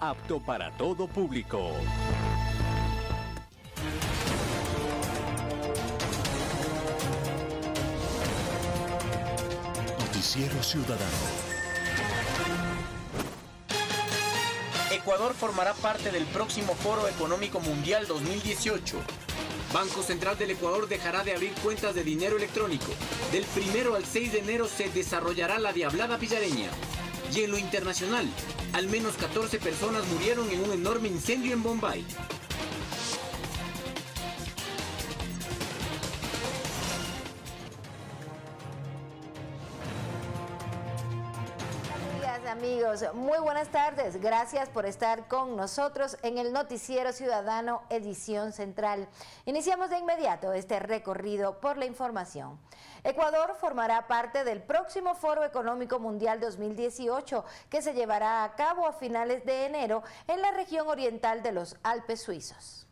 apto para todo público. Noticiero Ciudadano. Ecuador formará parte del próximo Foro Económico Mundial 2018. Banco Central del Ecuador dejará de abrir cuentas de dinero electrónico. Del primero al 6 de enero se desarrollará la Diablada Pillareña. Y en lo internacional, al menos 14 personas murieron en un enorme incendio en Bombay. Muy buenas tardes. Gracias por estar con nosotros en el Noticiero Ciudadano Edición Central. Iniciamos de inmediato este recorrido por la información. Ecuador formará parte del próximo Foro Económico Mundial 2018 que se llevará a cabo a finales de enero en la región oriental de los Alpes suizos.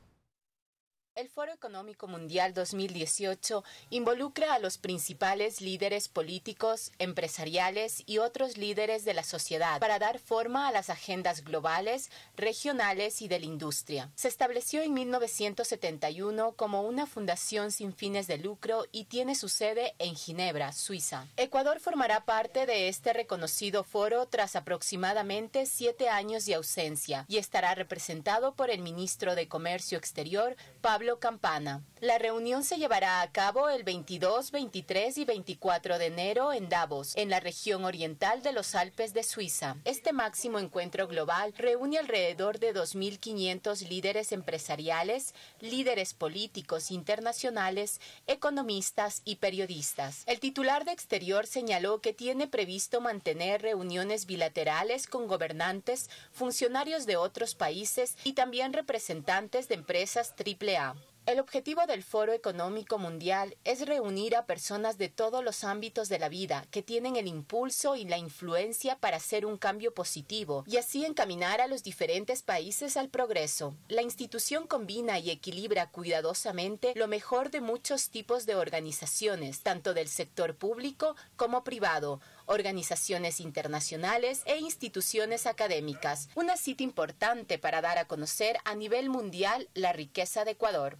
El Foro Económico Mundial 2018 involucra a los principales líderes políticos, empresariales y otros líderes de la sociedad para dar forma a las agendas globales, regionales y de la industria. Se estableció en 1971 como una fundación sin fines de lucro y tiene su sede en Ginebra, Suiza. Ecuador formará parte de este reconocido foro tras aproximadamente siete años de ausencia y estará representado por el ministro de Comercio Exterior, Pablo Campana. La reunión se llevará a cabo el 22, 23 y 24 de enero en Davos, en la región oriental de los Alpes de Suiza. Este máximo encuentro global reúne alrededor de 2.500 líderes empresariales, líderes políticos internacionales, economistas y periodistas. El titular de Exterior señaló que tiene previsto mantener reuniones bilaterales con gobernantes, funcionarios de otros países y también representantes de empresas AAA. El objetivo del Foro Económico Mundial es reunir a personas de todos los ámbitos de la vida que tienen el impulso y la influencia para hacer un cambio positivo y así encaminar a los diferentes países al progreso. La institución combina y equilibra cuidadosamente lo mejor de muchos tipos de organizaciones, tanto del sector público como privado, organizaciones internacionales e instituciones académicas, una cita importante para dar a conocer a nivel mundial la riqueza de Ecuador.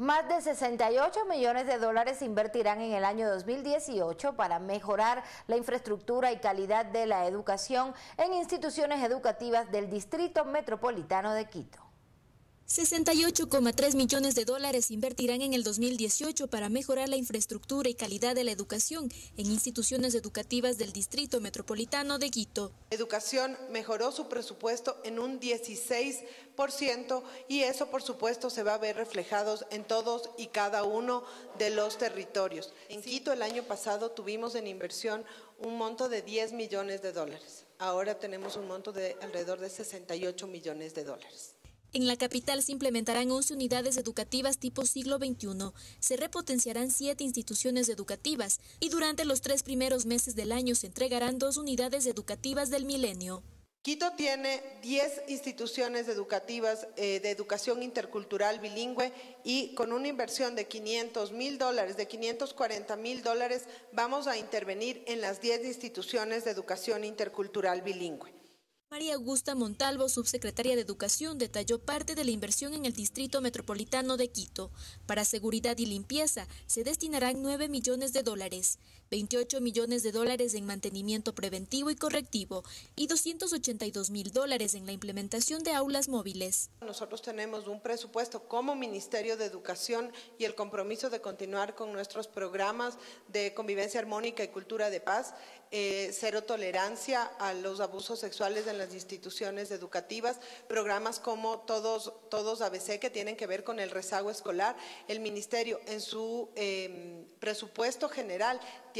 Más de 68 millones de dólares se invertirán en el año 2018 para mejorar la infraestructura y calidad de la educación en instituciones educativas del Distrito Metropolitano de Quito. 68,3 millones de dólares invertirán en el 2018 para mejorar la infraestructura y calidad de la educación en instituciones educativas del Distrito Metropolitano de Quito. Educación mejoró su presupuesto en un 16% y eso por supuesto se va a ver reflejados en todos y cada uno de los territorios. En Quito el año pasado tuvimos en inversión un monto de 10 millones de dólares. Ahora tenemos un monto de alrededor de 68 millones de dólares. En la capital se implementarán 11 unidades educativas tipo siglo XXI, se repotenciarán siete instituciones educativas y durante los tres primeros meses del año se entregarán dos unidades educativas del milenio. Quito tiene 10 instituciones educativas eh, de educación intercultural bilingüe y con una inversión de 500 mil dólares, de 540 mil dólares, vamos a intervenir en las 10 instituciones de educación intercultural bilingüe. María Augusta Montalvo, subsecretaria de Educación, detalló parte de la inversión en el Distrito Metropolitano de Quito. Para seguridad y limpieza se destinarán 9 millones de dólares. 28 millones de dólares en mantenimiento preventivo y correctivo y 282 mil dólares en la implementación de aulas móviles. Nosotros tenemos un presupuesto como Ministerio de Educación y el compromiso de continuar con nuestros programas de convivencia armónica y cultura de paz, eh, cero tolerancia a los abusos sexuales en las instituciones educativas, programas como Todos, todos ABC que tienen que ver con el rezago escolar. El Ministerio en su eh, presupuesto general tiene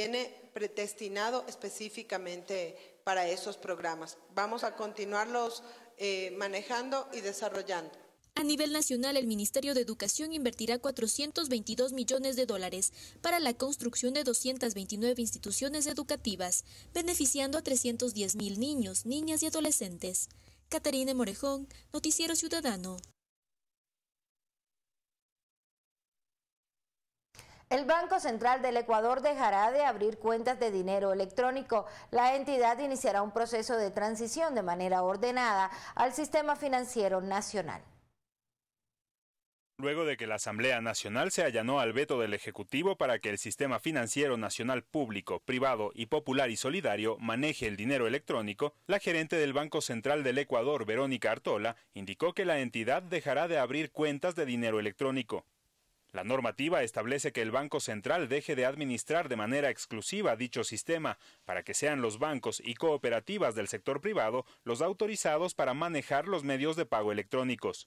predestinado específicamente para esos programas. Vamos a continuarlos eh, manejando y desarrollando. A nivel nacional, el Ministerio de Educación invertirá 422 millones de dólares para la construcción de 229 instituciones educativas, beneficiando a 310 mil niños, niñas y adolescentes. Catarina Morejón, Noticiero Ciudadano. El Banco Central del Ecuador dejará de abrir cuentas de dinero electrónico. La entidad iniciará un proceso de transición de manera ordenada al sistema financiero nacional. Luego de que la Asamblea Nacional se allanó al veto del Ejecutivo para que el sistema financiero nacional público, privado y popular y solidario maneje el dinero electrónico, la gerente del Banco Central del Ecuador, Verónica Artola, indicó que la entidad dejará de abrir cuentas de dinero electrónico. La normativa establece que el Banco Central deje de administrar de manera exclusiva dicho sistema para que sean los bancos y cooperativas del sector privado los autorizados para manejar los medios de pago electrónicos.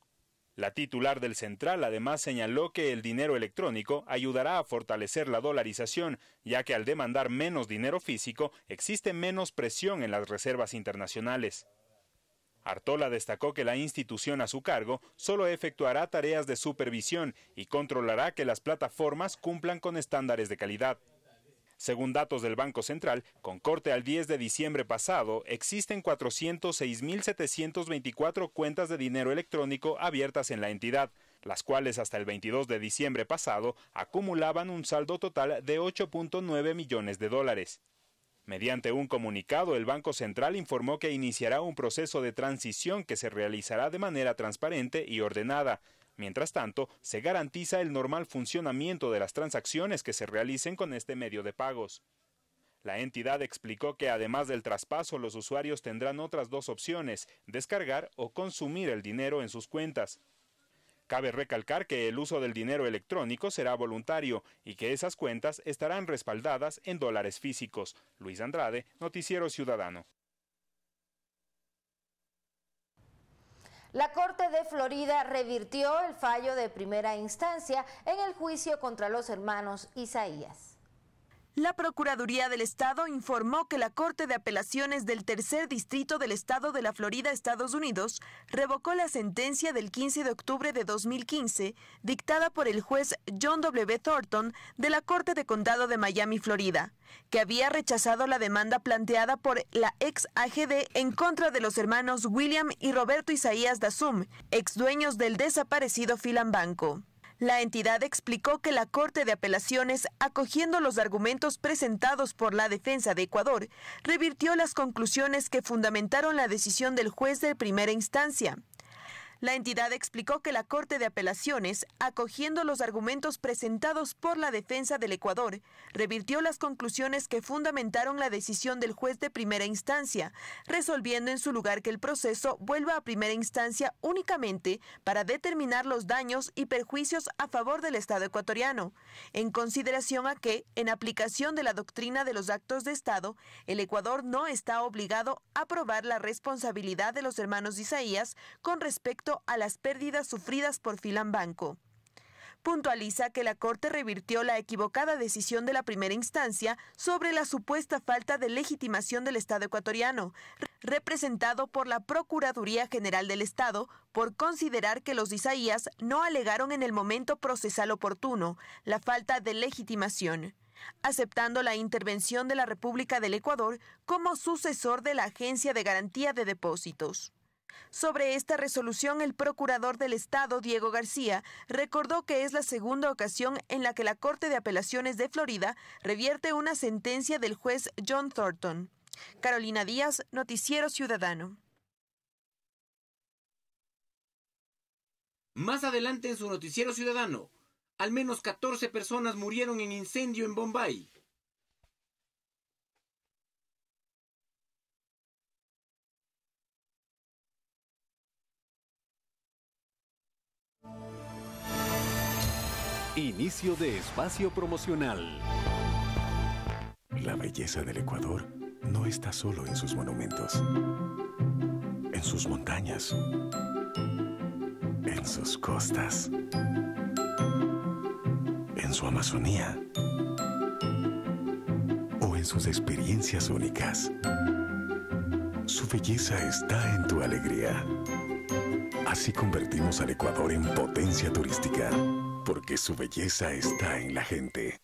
La titular del central además señaló que el dinero electrónico ayudará a fortalecer la dolarización, ya que al demandar menos dinero físico existe menos presión en las reservas internacionales. Artola destacó que la institución a su cargo solo efectuará tareas de supervisión y controlará que las plataformas cumplan con estándares de calidad. Según datos del Banco Central, con corte al 10 de diciembre pasado, existen 406.724 cuentas de dinero electrónico abiertas en la entidad, las cuales hasta el 22 de diciembre pasado acumulaban un saldo total de 8.9 millones de dólares. Mediante un comunicado, el Banco Central informó que iniciará un proceso de transición que se realizará de manera transparente y ordenada. Mientras tanto, se garantiza el normal funcionamiento de las transacciones que se realicen con este medio de pagos. La entidad explicó que además del traspaso, los usuarios tendrán otras dos opciones, descargar o consumir el dinero en sus cuentas. Cabe recalcar que el uso del dinero electrónico será voluntario y que esas cuentas estarán respaldadas en dólares físicos. Luis Andrade, Noticiero Ciudadano. La Corte de Florida revirtió el fallo de primera instancia en el juicio contra los hermanos Isaías. La Procuraduría del Estado informó que la Corte de Apelaciones del Tercer Distrito del Estado de la Florida, Estados Unidos, revocó la sentencia del 15 de octubre de 2015 dictada por el juez John W. Thornton de la Corte de Condado de Miami, Florida, que había rechazado la demanda planteada por la ex AGD en contra de los hermanos William y Roberto Isaías Dasum, ex dueños del desaparecido Filan Banco. La entidad explicó que la Corte de Apelaciones, acogiendo los argumentos presentados por la defensa de Ecuador, revirtió las conclusiones que fundamentaron la decisión del juez de primera instancia. La entidad explicó que la Corte de Apelaciones, acogiendo los argumentos presentados por la defensa del Ecuador, revirtió las conclusiones que fundamentaron la decisión del juez de primera instancia, resolviendo en su lugar que el proceso vuelva a primera instancia únicamente para determinar los daños y perjuicios a favor del Estado ecuatoriano, en consideración a que, en aplicación de la doctrina de los actos de Estado, el Ecuador no está obligado a probar la responsabilidad de los hermanos Isaías con respecto a las pérdidas sufridas por Filan Banco. Puntualiza que la Corte revirtió la equivocada decisión de la primera instancia sobre la supuesta falta de legitimación del Estado ecuatoriano, representado por la Procuraduría General del Estado, por considerar que los Isaías no alegaron en el momento procesal oportuno la falta de legitimación aceptando la intervención de la República del Ecuador como sucesor de la Agencia de Garantía de Depósitos. Sobre esta resolución, el procurador del Estado, Diego García, recordó que es la segunda ocasión en la que la Corte de Apelaciones de Florida revierte una sentencia del juez John Thornton. Carolina Díaz, Noticiero Ciudadano. Más adelante en su Noticiero Ciudadano, al menos 14 personas murieron en incendio en Bombay. Inicio de espacio promocional. La belleza del Ecuador no está solo en sus monumentos, en sus montañas, en sus costas, en su Amazonía o en sus experiencias únicas. Su belleza está en tu alegría. Así convertimos al Ecuador en potencia turística porque su belleza está en la gente.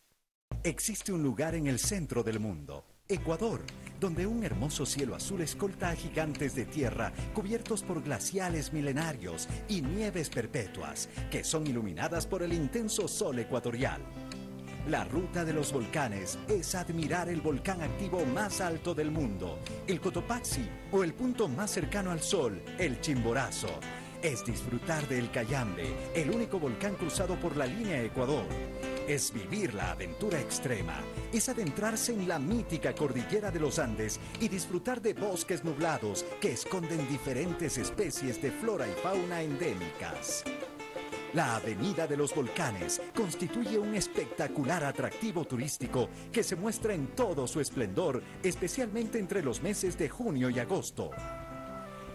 Existe un lugar en el centro del mundo, Ecuador, donde un hermoso cielo azul escolta a gigantes de tierra cubiertos por glaciales milenarios y nieves perpetuas que son iluminadas por el intenso sol ecuatorial. La ruta de los volcanes es admirar el volcán activo más alto del mundo, el Cotopaxi, o el punto más cercano al Sol, el Chimborazo. Es disfrutar del Cayambe, el único volcán cruzado por la línea Ecuador. Es vivir la aventura extrema, es adentrarse en la mítica cordillera de los Andes y disfrutar de bosques nublados que esconden diferentes especies de flora y fauna endémicas. La Avenida de los Volcanes constituye un espectacular atractivo turístico que se muestra en todo su esplendor, especialmente entre los meses de junio y agosto.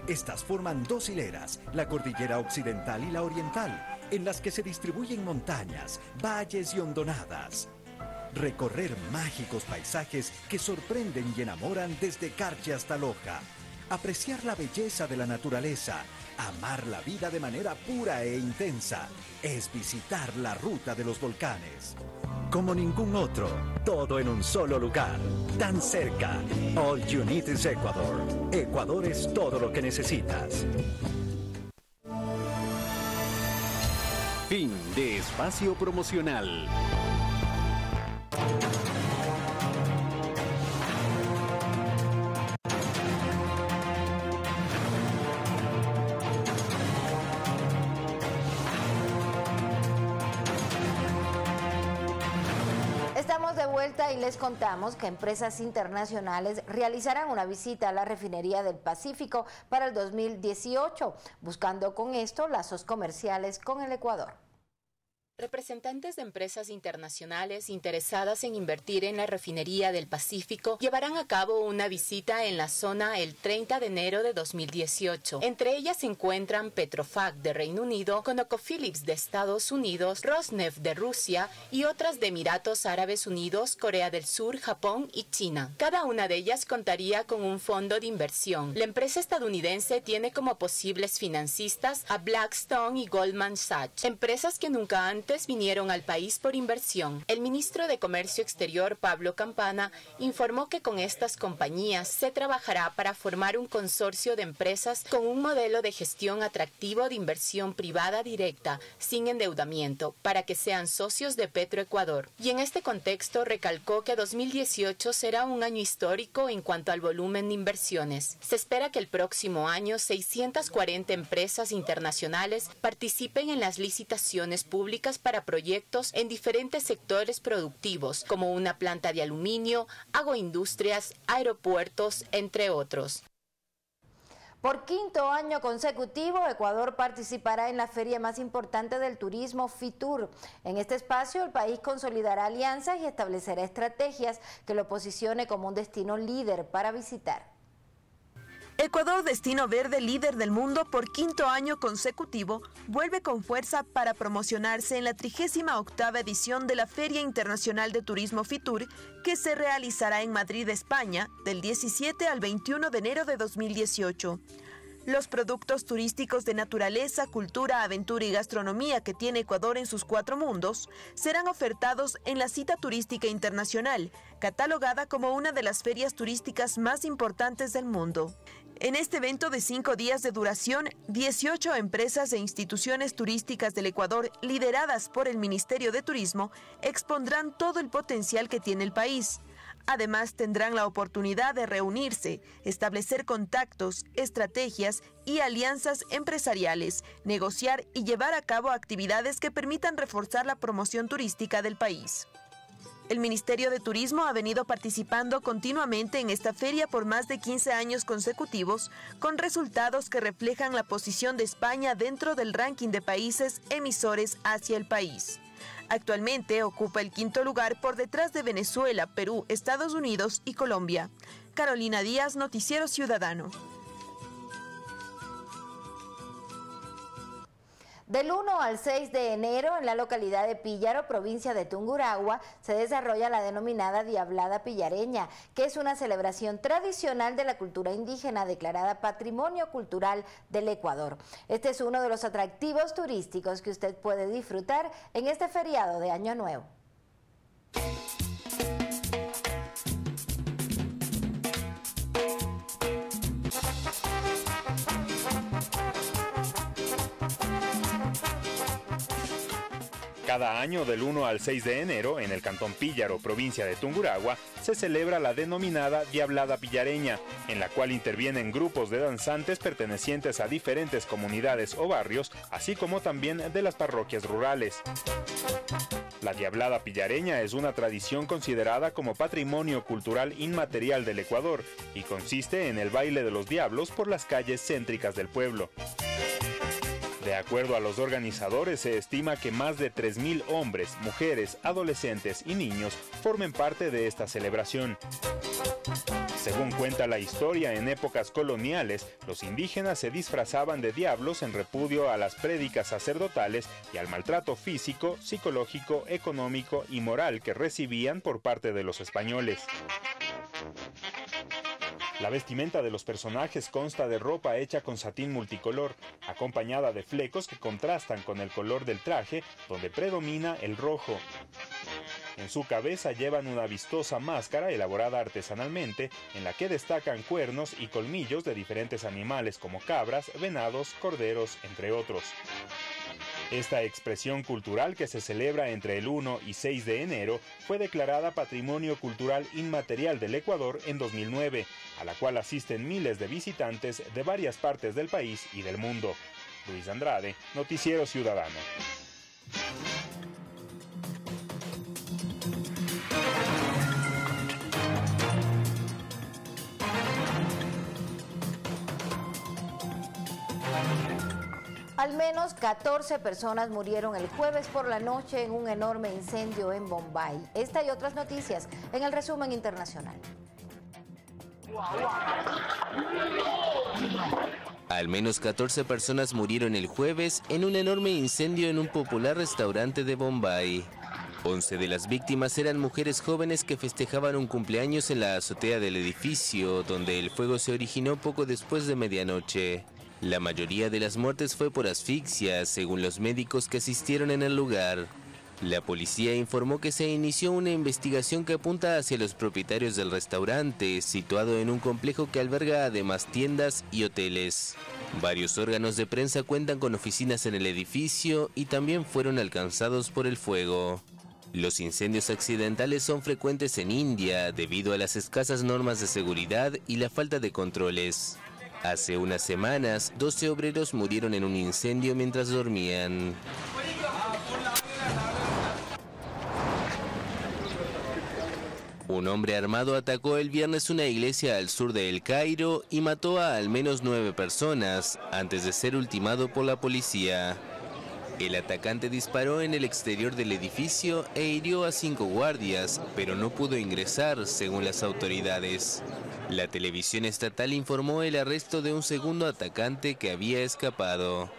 Estas forman dos hileras, la cordillera occidental y la oriental, en las que se distribuyen montañas, valles y hondonadas. Recorrer mágicos paisajes que sorprenden y enamoran desde Carche hasta Loja. Apreciar la belleza de la naturaleza Amar la vida de manera pura e intensa es visitar la ruta de los volcanes. Como ningún otro, todo en un solo lugar, tan cerca. All you need is Ecuador. Ecuador es todo lo que necesitas. Fin de espacio promocional. Les contamos que empresas internacionales realizarán una visita a la refinería del Pacífico para el 2018, buscando con esto lazos comerciales con el Ecuador. Representantes de empresas internacionales interesadas en invertir en la refinería del Pacífico llevarán a cabo una visita en la zona el 30 de enero de 2018. Entre ellas se encuentran Petrofac de Reino Unido, ConocoPhillips de Estados Unidos, Rosneft de Rusia y otras de Emiratos Árabes Unidos, Corea del Sur, Japón y China. Cada una de ellas contaría con un fondo de inversión. La empresa estadounidense tiene como posibles financistas a Blackstone y Goldman Sachs, empresas que nunca han vinieron al país por inversión. El ministro de Comercio Exterior, Pablo Campana, informó que con estas compañías se trabajará para formar un consorcio de empresas con un modelo de gestión atractivo de inversión privada directa, sin endeudamiento, para que sean socios de Petroecuador. Y en este contexto recalcó que 2018 será un año histórico en cuanto al volumen de inversiones. Se espera que el próximo año 640 empresas internacionales participen en las licitaciones públicas para proyectos en diferentes sectores productivos, como una planta de aluminio, agroindustrias, aeropuertos, entre otros. Por quinto año consecutivo, Ecuador participará en la feria más importante del turismo, FITUR. En este espacio, el país consolidará alianzas y establecerá estrategias que lo posicione como un destino líder para visitar. Ecuador, destino verde líder del mundo por quinto año consecutivo, vuelve con fuerza para promocionarse en la 38 edición de la Feria Internacional de Turismo FITUR, que se realizará en Madrid, España, del 17 al 21 de enero de 2018. Los productos turísticos de naturaleza, cultura, aventura y gastronomía que tiene Ecuador en sus cuatro mundos serán ofertados en la cita turística internacional, catalogada como una de las ferias turísticas más importantes del mundo. En este evento de cinco días de duración, 18 empresas e instituciones turísticas del Ecuador, lideradas por el Ministerio de Turismo, expondrán todo el potencial que tiene el país. Además, tendrán la oportunidad de reunirse, establecer contactos, estrategias y alianzas empresariales, negociar y llevar a cabo actividades que permitan reforzar la promoción turística del país. El Ministerio de Turismo ha venido participando continuamente en esta feria por más de 15 años consecutivos, con resultados que reflejan la posición de España dentro del ranking de países emisores hacia el país. Actualmente ocupa el quinto lugar por detrás de Venezuela, Perú, Estados Unidos y Colombia. Carolina Díaz, Noticiero Ciudadano. Del 1 al 6 de enero, en la localidad de Píllaro, provincia de Tunguragua, se desarrolla la denominada Diablada Pillareña, que es una celebración tradicional de la cultura indígena declarada Patrimonio Cultural del Ecuador. Este es uno de los atractivos turísticos que usted puede disfrutar en este feriado de Año Nuevo. Cada año, del 1 al 6 de enero, en el Cantón Píllaro, provincia de Tunguragua, se celebra la denominada Diablada Pillareña, en la cual intervienen grupos de danzantes pertenecientes a diferentes comunidades o barrios, así como también de las parroquias rurales. La Diablada Pillareña es una tradición considerada como patrimonio cultural inmaterial del Ecuador y consiste en el baile de los diablos por las calles céntricas del pueblo. De acuerdo a los organizadores, se estima que más de 3.000 hombres, mujeres, adolescentes y niños formen parte de esta celebración. Según cuenta la historia, en épocas coloniales, los indígenas se disfrazaban de diablos en repudio a las prédicas sacerdotales y al maltrato físico, psicológico, económico y moral que recibían por parte de los españoles. La vestimenta de los personajes consta de ropa hecha con satín multicolor, acompañada de flecos que contrastan con el color del traje, donde predomina el rojo. En su cabeza llevan una vistosa máscara elaborada artesanalmente, en la que destacan cuernos y colmillos de diferentes animales como cabras, venados, corderos, entre otros. Esta expresión cultural que se celebra entre el 1 y 6 de enero fue declarada Patrimonio Cultural Inmaterial del Ecuador en 2009, a la cual asisten miles de visitantes de varias partes del país y del mundo. Luis Andrade, Noticiero Ciudadano. Al menos 14 personas murieron el jueves por la noche en un enorme incendio en Bombay. Esta y otras noticias en el resumen internacional. Al menos 14 personas murieron el jueves en un enorme incendio en un popular restaurante de Bombay. 11 de las víctimas eran mujeres jóvenes que festejaban un cumpleaños en la azotea del edificio, donde el fuego se originó poco después de medianoche. La mayoría de las muertes fue por asfixia, según los médicos que asistieron en el lugar. La policía informó que se inició una investigación que apunta hacia los propietarios del restaurante, situado en un complejo que alberga además tiendas y hoteles. Varios órganos de prensa cuentan con oficinas en el edificio y también fueron alcanzados por el fuego. Los incendios accidentales son frecuentes en India debido a las escasas normas de seguridad y la falta de controles. Hace unas semanas, 12 obreros murieron en un incendio mientras dormían. Un hombre armado atacó el viernes una iglesia al sur de El Cairo y mató a al menos nueve personas antes de ser ultimado por la policía. El atacante disparó en el exterior del edificio e hirió a cinco guardias, pero no pudo ingresar, según las autoridades. La televisión estatal informó el arresto de un segundo atacante que había escapado.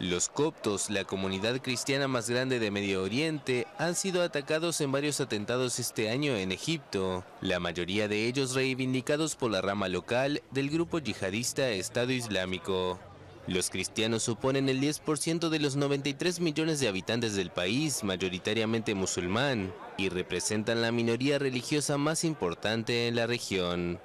Los coptos, la comunidad cristiana más grande de Medio Oriente, han sido atacados en varios atentados este año en Egipto, la mayoría de ellos reivindicados por la rama local del grupo yihadista Estado Islámico. Los cristianos suponen el 10% de los 93 millones de habitantes del país, mayoritariamente musulmán, y representan la minoría religiosa más importante en la región.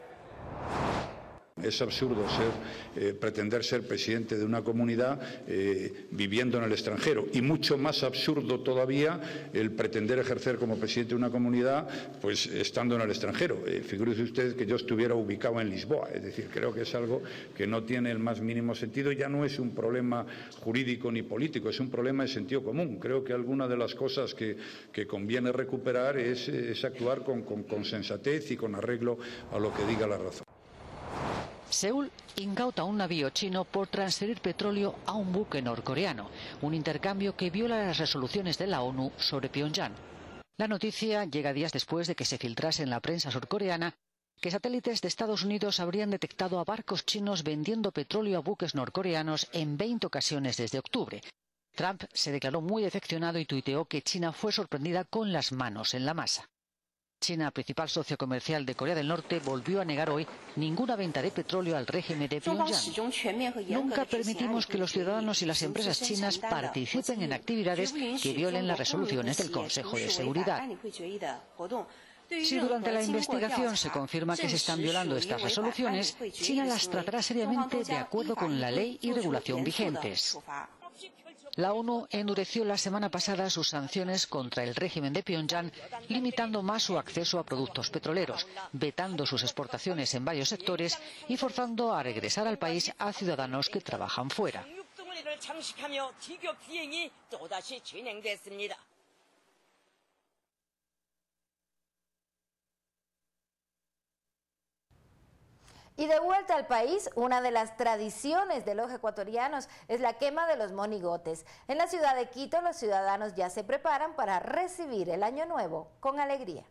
Es absurdo ser, eh, pretender ser presidente de una comunidad eh, viviendo en el extranjero y mucho más absurdo todavía el pretender ejercer como presidente de una comunidad pues estando en el extranjero. Eh, figúrese usted que yo estuviera ubicado en Lisboa, es decir, creo que es algo que no tiene el más mínimo sentido, ya no es un problema jurídico ni político, es un problema de sentido común. Creo que alguna de las cosas que, conviene recuperar es, actuar con sensatez y con arreglo a lo que diga la razón. Seúl incauta un navío chino por transferir petróleo a un buque norcoreano, un intercambio que viola las resoluciones de la ONU sobre Pyongyang. La noticia llega días después de que se filtrase en la prensa surcoreana que satélites de Estados Unidos habrían detectado a barcos chinos vendiendo petróleo a buques norcoreanos en 20 ocasiones desde octubre. Trump se declaró muy decepcionado y tuiteó que China fue sorprendida con las manos en la masa. China, principal socio comercial de Corea del Norte, volvió a negar hoy ninguna venta de petróleo al régimen de Pyongyang. Nunca permitimos que los ciudadanos y las empresas chinas participen en actividades que violen las resoluciones del Consejo de Seguridad. Si durante la investigación se confirma que se están violando estas resoluciones, China las tratará seriamente de acuerdo con la ley y regulación vigentes. La ONU endureció la semana pasada sus sanciones contra el régimen de Pyongyang, limitando más su acceso a productos petroleros, vetando sus exportaciones en varios sectores y forzando a regresar al país a ciudadanos que trabajan fuera. Y de vuelta al país, una de las tradiciones de los ecuatorianos es la quema de los monigotes. En la ciudad de Quito, los ciudadanos ya se preparan para recibir el año nuevo con alegría.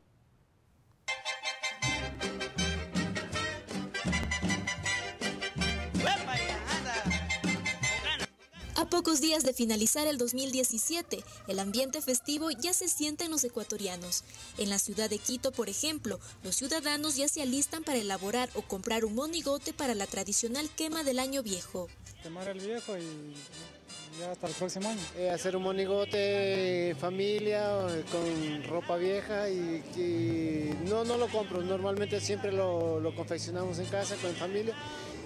Pocos días de finalizar el 2017, el ambiente festivo ya se siente en los ecuatorianos. En la ciudad de Quito, por ejemplo, los ciudadanos ya se alistan para elaborar o comprar un monigote para la tradicional quema del año viejo. Quemar el viejo y ya hasta el próximo año. Eh, hacer un monigote familia con ropa vieja y, no, no lo compro, normalmente siempre lo, lo confeccionamos en casa con familia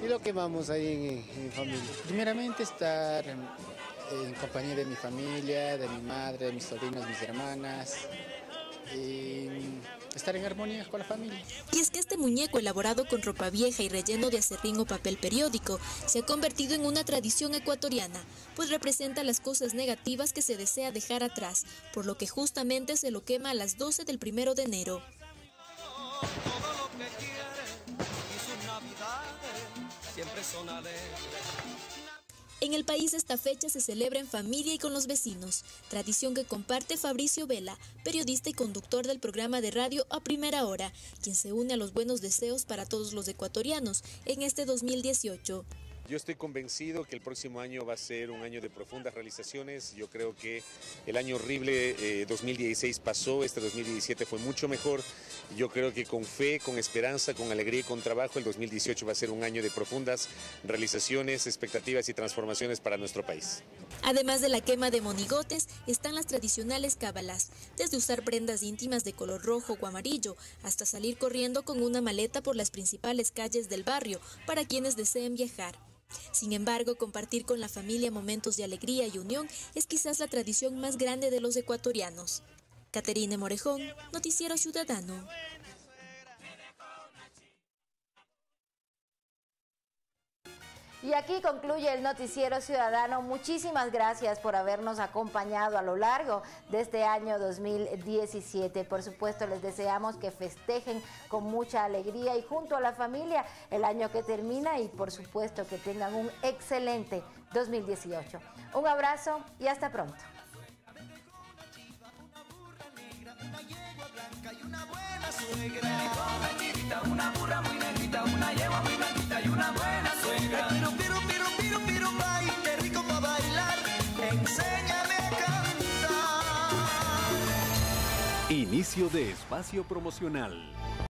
y lo quemamos ahí en, familia. Primeramente estar en, compañía de mi familia, de mi madre, de mis sobrinos, mis hermanas. Y estar en armonía con la familia. Y es que este muñeco elaborado con ropa vieja y relleno de acerrín o papel periódico se ha convertido en una tradición ecuatoriana, pues representa las cosas negativas que se desea dejar atrás, por lo que justamente se lo quema a las 12 del primero de enero. En el país esta fecha se celebra en familia y con los vecinos, tradición que comparte Fabricio Vela, periodista y conductor del programa de radio A Primera Hora, quien se une a los buenos deseos para todos los ecuatorianos en este 2018. Yo estoy convencido que el próximo año va a ser un año de profundas realizaciones. Yo creo que el año horrible 2016 eh, pasó, este 2017 fue mucho mejor. Yo creo que con fe, con esperanza, con alegría y con trabajo, el 2018 va a ser un año de profundas realizaciones, expectativas y transformaciones para nuestro país. Además de la quema de monigotes, están las tradicionales cábalas, desde usar prendas íntimas de color rojo o amarillo, hasta salir corriendo con una maleta por las principales calles del barrio para quienes deseen viajar. Sin embargo, compartir con la familia momentos de alegría y unión es quizás la tradición más grande de los ecuatorianos. Caterine Morejón, Noticiero Ciudadano. Y aquí concluye el Noticiero Ciudadano. Muchísimas gracias por habernos acompañado a lo largo de este año 2017. Por supuesto, les deseamos que festejen con mucha alegría y junto a la familia el año que termina y por supuesto que tengan un excelente 2018. Un abrazo y hasta pronto. Inicio de espacio promocional.